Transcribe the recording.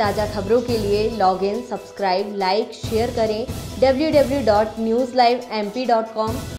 ताज़ा खबरों के लिए log in subscribe like share करें। डब्ल्यू